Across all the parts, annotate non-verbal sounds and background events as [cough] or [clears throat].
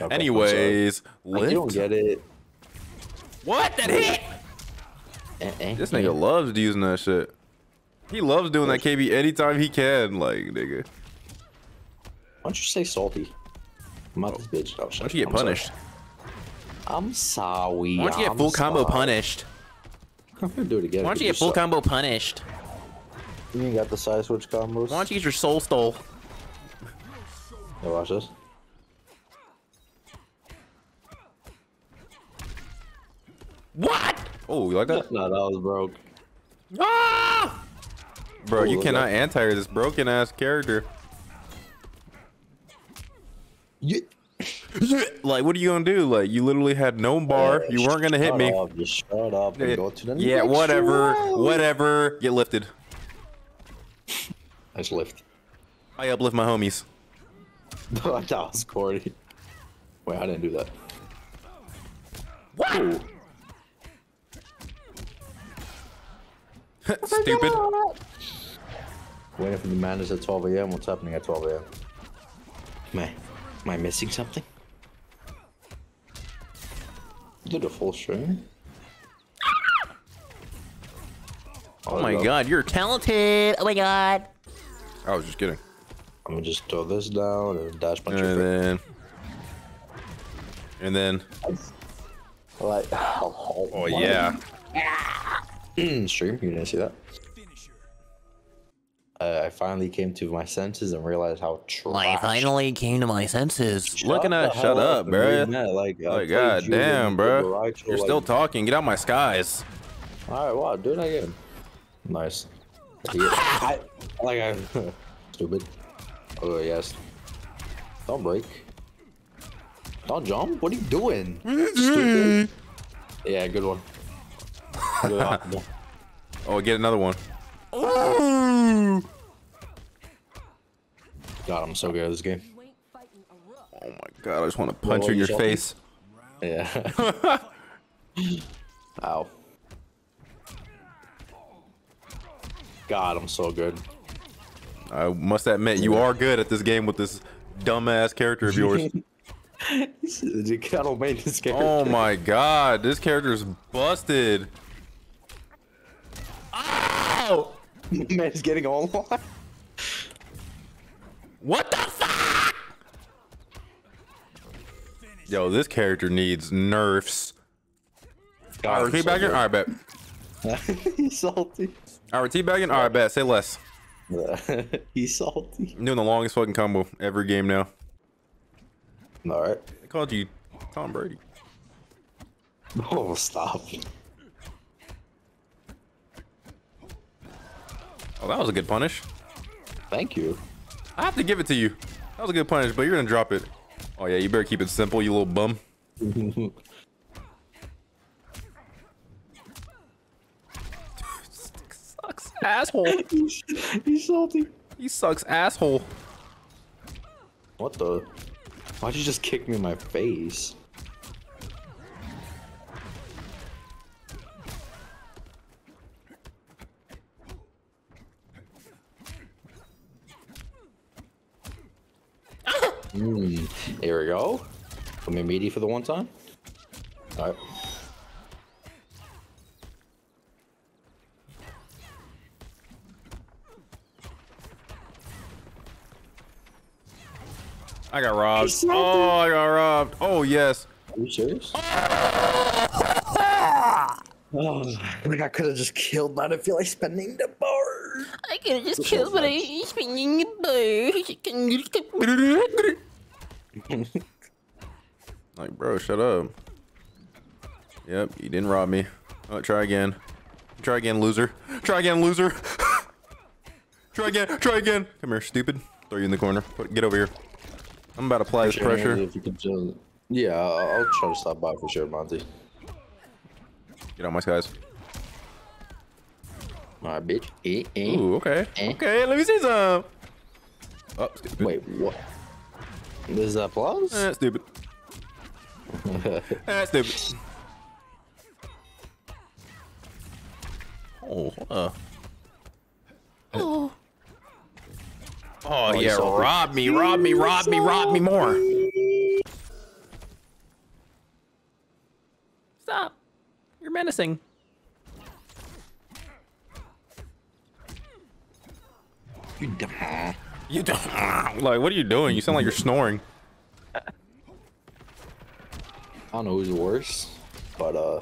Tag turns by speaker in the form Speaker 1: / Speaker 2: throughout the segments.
Speaker 1: Okay,
Speaker 2: Anyways,
Speaker 1: Like, you don't get it.
Speaker 2: What? That hit?
Speaker 1: Eh,
Speaker 2: This nigga loves using that shit. He loves doing that KB anytime he can. Like, nigga.
Speaker 1: Why don't you say salty? I'm not this bitch. Oh,
Speaker 2: Why don't you get punished?
Speaker 1: I'm sorry.
Speaker 2: Why don't you get
Speaker 1: I'm
Speaker 2: full combo punished?
Speaker 1: I'm gonna do it again.
Speaker 2: Why don't you get full combo punished?
Speaker 1: You ain't got the side switch combos.
Speaker 2: Why don't you get your soul stole?
Speaker 1: Yeah, watch this.
Speaker 2: What? Oh, you like that?
Speaker 1: No, that was broke.
Speaker 2: Ah! Bro,
Speaker 1: Ooh,
Speaker 2: you cannot
Speaker 1: at-
Speaker 2: anti this broken ass character.
Speaker 1: Yeah. [laughs]
Speaker 2: Like, what are you gonna do? Like, you literally had no bar. You weren't gonna hit me.
Speaker 1: Up, just shut up and go to the
Speaker 2: Yeah, whatever.
Speaker 1: round.
Speaker 2: Whatever. Get lifted.
Speaker 1: Nice lift.
Speaker 2: I uplift my homies. [laughs]
Speaker 1: that was corny. Wait, I didn't do that.
Speaker 2: What?
Speaker 1: Ooh.
Speaker 2: Stupid.
Speaker 1: Waiting for the madness at 12 a.m. What's happening at 12 a.m.? Am I, am I missing something? You did a full stream?
Speaker 2: Oh my
Speaker 1: no.
Speaker 2: god, you're talented. Oh my god. I was just kidding.
Speaker 1: I'm gonna just throw this down and dash punch your
Speaker 2: And
Speaker 1: face.
Speaker 2: then. And then.
Speaker 1: Like, [sighs] oh,
Speaker 2: Oh yeah. [clears throat]
Speaker 1: stream, you didn't see that? Uh, I finally came to my senses and realized how trash.
Speaker 3: I finally came to my senses.
Speaker 2: Looking at.
Speaker 1: the
Speaker 2: Shut
Speaker 1: hell
Speaker 2: up, bro.
Speaker 1: Like, I
Speaker 2: Like, god
Speaker 1: you
Speaker 2: damn,
Speaker 1: and
Speaker 2: bro.
Speaker 1: Rachel,
Speaker 2: You're
Speaker 1: like-
Speaker 2: still talking. Get out my skies.
Speaker 1: All right, wow, do it again. Nice. Yeah, [laughs] I, like I [laughs] stupid. Oh yes. Don't break. Don't jump. What are you doing? stupid. Yeah, good one.
Speaker 2: Oh, get another one.
Speaker 1: God, I'm so good at this game.
Speaker 2: Oh my god, I just want to punch you in your face.
Speaker 1: Yeah. [laughs] Ow. God, I'm so good.
Speaker 2: I must admit, you are good at this game with this dumbass character of yours. [laughs]
Speaker 1: You gotta make this game.
Speaker 2: oh my god, this character is busted. [laughs]
Speaker 1: man's getting online. [laughs]
Speaker 2: What the fuck? Yo, this character needs nerfs. Alright, we're teabagging? Alright, bet. [laughs]
Speaker 1: He's salty.
Speaker 2: Alright, we're teabagging? Alright, bet. Say less.
Speaker 1: He's salty.
Speaker 2: I'm doing the longest fucking combo every game now.
Speaker 1: All right.
Speaker 2: I called you Tom Brady.
Speaker 1: Oh, stop.
Speaker 2: Oh, that was a good punish.
Speaker 1: Thank you.
Speaker 2: I have to give it to you. That was a good punish, but you're gonna drop it. Oh yeah, you better keep it simple, you little bum. [laughs] sucks, asshole.
Speaker 1: He's salty.
Speaker 2: He sucks, asshole.
Speaker 1: What the? Why'd you just kick me in my face? Hmm. Here we go. Put me meaty for the one time. All right.
Speaker 2: I got robbed. Oh, I got robbed. Oh yes.
Speaker 1: Are you serious? [laughs] Oh, like I could have just killed, but I didn't feel like spending the bar.
Speaker 3: I could have just killed, but I [laughs] spinning the [laughs] [laughs]
Speaker 2: Like, bro, shut up. Yep, you didn't rob me. Oh, try again. Try again, loser. Try again, loser. [laughs] try again. Try again. Come here, stupid. Throw you in the corner. Put, get over here. I'm about to apply this pressure.
Speaker 1: If you could just, yeah, I'll, I'll try to stop by for sure, Monty.
Speaker 2: Get out my skies.
Speaker 1: Right, bitch. Eh, eh.
Speaker 2: Ooh, okay.
Speaker 1: Eh?
Speaker 2: Okay, let me see some. Oh.
Speaker 1: Wait, what? There's applause?
Speaker 2: Eh, stupid. [laughs] eh, stupid. Oh, uh.
Speaker 3: Oh.
Speaker 2: Oh, yeah, rob me, rob me, rob me, rob me more.
Speaker 3: Stop. You're menacing.
Speaker 1: You dumb.
Speaker 2: You don't. [laughs] Like, what are you doing? You sound like you're snoring.
Speaker 1: I don't know who's worse, but uh,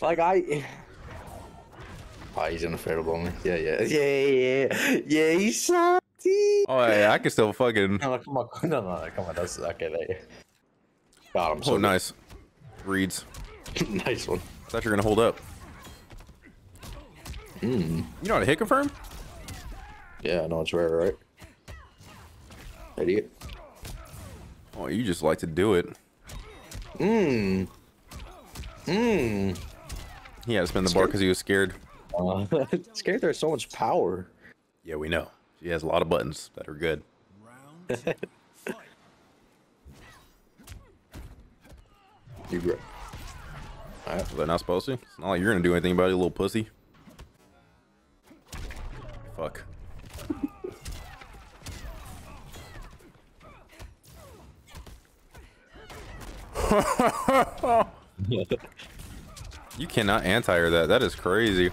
Speaker 1: like I. Oh, he's unfavorable. me. Yeah, yeah, yeah, yeah, yeah. He's salty.
Speaker 2: Oh, yeah, I can still fucking.
Speaker 1: No, no, [laughs] come on, no, no, no, come on. That's okay. There. Got him.
Speaker 2: Oh,
Speaker 1: So
Speaker 2: nice. Reads. [laughs]
Speaker 1: nice one.
Speaker 2: Thought you were gonna hold up. Hmm. You know how to hit confirm?
Speaker 1: Yeah, I know it's rare, right? Idiot.
Speaker 2: Oh, you just like to do it.
Speaker 1: Mmm. Mmm.
Speaker 2: He had to spin the bar because he was scared.
Speaker 1: Uh, [laughs] scared there's so much power.
Speaker 2: Yeah, we know. She has a lot of buttons that are good. [laughs]
Speaker 1: You great. Alright.
Speaker 2: Was I not supposed to? It's not like you're gonna do anything about it, little pussy. Fuck. [laughs] You cannot anti-air that. That is crazy.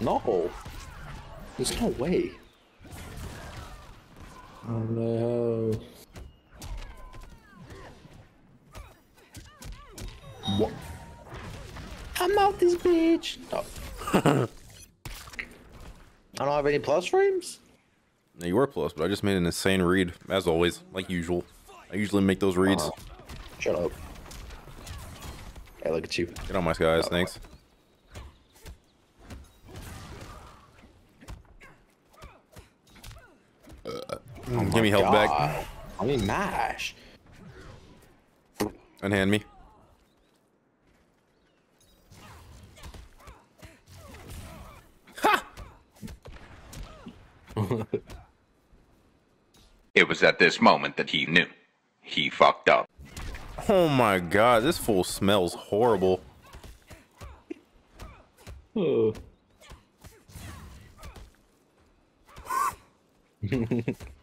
Speaker 1: No. There's no way. Oh no. What? I'm out this bitch. No. [laughs] I don't have any plus frames?
Speaker 2: No, you were plus, but I just made an insane read, as always, like usual. I usually make those reads.
Speaker 1: Oh. Shut up. Hey, look at you.
Speaker 2: Get on my skies, thanks. Mm, Give me health back.
Speaker 1: I mean, mash.
Speaker 2: Unhand me.
Speaker 4: It was at this moment that he knew. He fucked up.
Speaker 2: Oh my god, this fool smells horrible.
Speaker 1: Oh. [laughs] [laughs]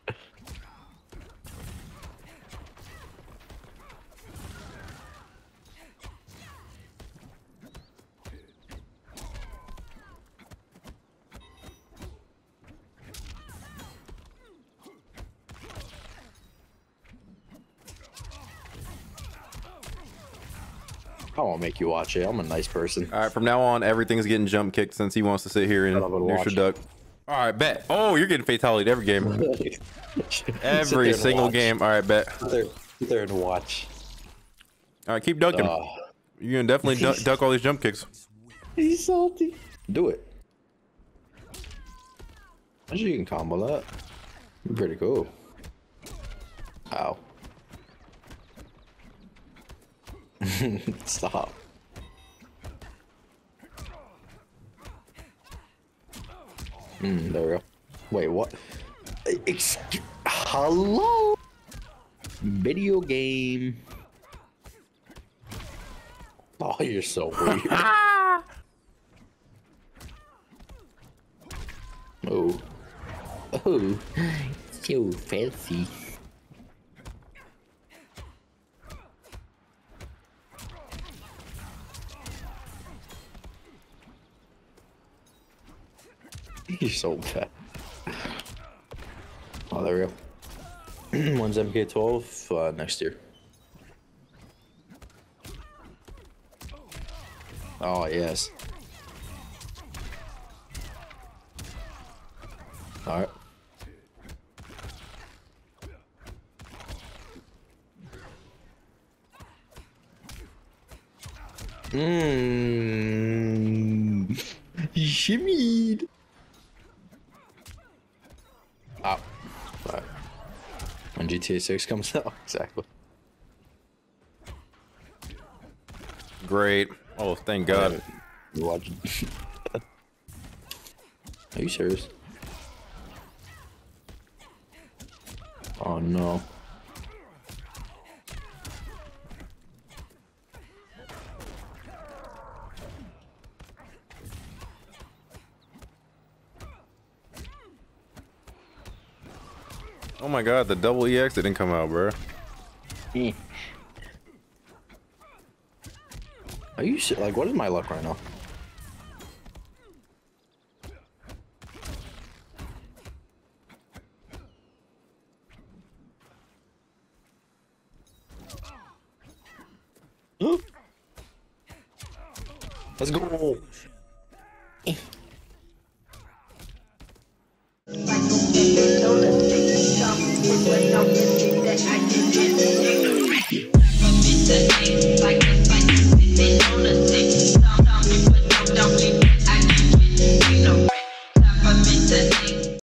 Speaker 1: I won't make you watch it. I'm a nice person.
Speaker 2: All right, from now on, everything's getting jump kicked since he wants to sit here and
Speaker 1: Shut up and
Speaker 2: neutral duck. All right, bet. Oh, you're getting fatality every game. [laughs] Every single
Speaker 1: watch.
Speaker 2: game. All right, bet.
Speaker 1: Sit there, sit there and watch.
Speaker 2: All right, keep ducking.
Speaker 1: Uh,
Speaker 2: You're gonna definitely duck, [laughs] duck all these jump kicks.
Speaker 1: he's salty. Do it. I'm sure you can combo that. Pretty cool. Ow. [laughs] Stop. Hmm, there we go. Wait, what? Excuse Hello? Video game. Oh, you're so weird. [laughs] oh. Oh. [laughs] So fancy. You're so bad. Oh, there we go. [clears throat] One's MK12 uh, next year. Oh, yes. Alright. Mmm. [laughs] Shimmied. Oh. Alright. When GTA 6 comes out, [laughs] exactly.
Speaker 2: Great. Oh, thank God.
Speaker 1: You watching? Are you serious? Oh no.
Speaker 2: My god, the double EX didn't come out, bro.
Speaker 1: Are you se- like? What is my luck right now? [gasps] Let's go. [laughs]
Speaker 5: Like